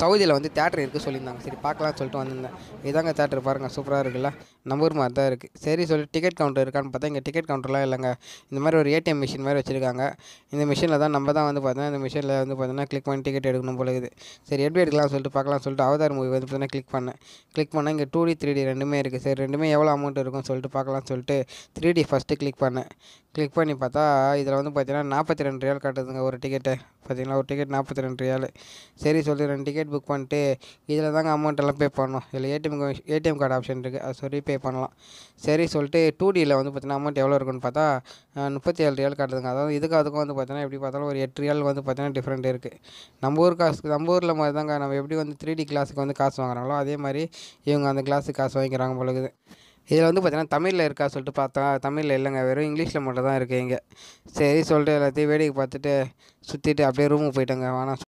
சவுதியில் வந்து தேட்டர் இருக்குது சொல்லியிருந்தாங்க. சரி பார்க்கலாம்னு சொல்லிட்டு வந்திருந்தேன். இதாங்க தேட்டர் பாருங்கள் சூப்பராக இருக்குல்ல? நம்ம ஊர் மாதிரி தான் இருக்குது சரி சொல்லி டிக்கெட் கவுண்டர் இருக்கான்னு பார்த்தா இங்கே டிக்கெட் கவுண்டர்லாம் இல்லைங்க. இந்த மாதிரி ஒரு ஏடிஎம் மிஷின் மாதிரி வச்சுருக்காங்க. இந்த மிஷினில் தான் நம்ம தான் வந்து பார்த்தீங்கன்னா இந்த மிஷினில் வந்து பார்த்தீங்கன்னா கிளிக் பண்ணி டிக்கெட் எடுக்கணும் போல இருக்குது. சரி எப்படி எடுக்கலாம் சொல்லிட்டு பார்க்கலாம் சொல்லிட்டு அவதார் மூவி வந்து பார்த்தீங்கன்னா கிளிக் பண்ணேன். கிளிக் பண்ணால் இங்கே டூ டி த்ரீ டி ரெண்டுமே இருக்குது சரி ரெண்டுமே எவ்வளோ அமௌண்ட் இருக்கும்னு சொல்லிட்டு பார்க்கலாம்னு சொல்லிட்டு த்ரீ டி ஃபஸ்ட்டு கிளிக் பண்ணேன். கிளிக் பண்ணி பார்த்தா இதில் வந்து பார்த்தீங்கன்னா நாற்பத்தி ரெண்டு ரியால் காட்டுதுங்க ஒரு டிக்கெட்டு பார்த்தீங்களா ஒரு டிக்கெட் நாற்பத்தி ரெண்டு ரியால். சரி சொல்லி ரெண்டு டிக்கெட் புக் பண்ணிட்டு இதில் தாங்க அமௌண்ட் எல்லாம் பே பண்ணணும். இதில் ஏடிஎம் ஏடிஎம் கார்டு ஆப்ஷன் இருக்குது அது சொல்லி பே பண்ணலாம். சரி சொல்லிட்டு டூ டியில் வந்து பார்த்தீங்கன்னா அமௌண்ட் எவ்வளோ இருக்குன்னு பார்த்தா முப்பத்தி ஏழு ரியால் காட்டுதுங்க. அதாவது இதுக்கு அதுக்கும் வந்து பார்த்தீங்கன்னா எப்படி பார்த்தாலும் ஒரு எட்டு ரியால் வந்து பார்த்தீங்கன்னா டிஃப்ரெண்ட் இருக்குது நம்ம ஊர் காசுக்கு நம்ம ஊரில் மாதிரி தாங்க நம்ம எப்படி வந்து த்ரீ டி கிளாஸுக்கு வந்து காசு வாங்குறாங்களோ அதே மாதிரி இவங்க அந்த கிளாஸுக்கு காசு வாங்கிக்கிறாங்க பொழுது இதில் வந்து பார்த்தீங்கன்னா தமிழில் இருக்கா சொல்லிட்டு பார்த்தா தமிழில் இல்லைங்க. வெறும் இங்கிலீஷில் மட்டும் தான் இருக்குது இங்கே. சரி சொல்லிட்டு எல்லாத்தையும் வேடிக்கை பார்த்துட்டு சுற்றிட்டு அப்படியே ரூமுக்கு போயிட்டேங்க. வேணாம்